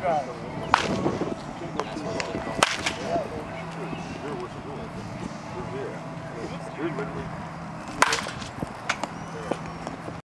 drive.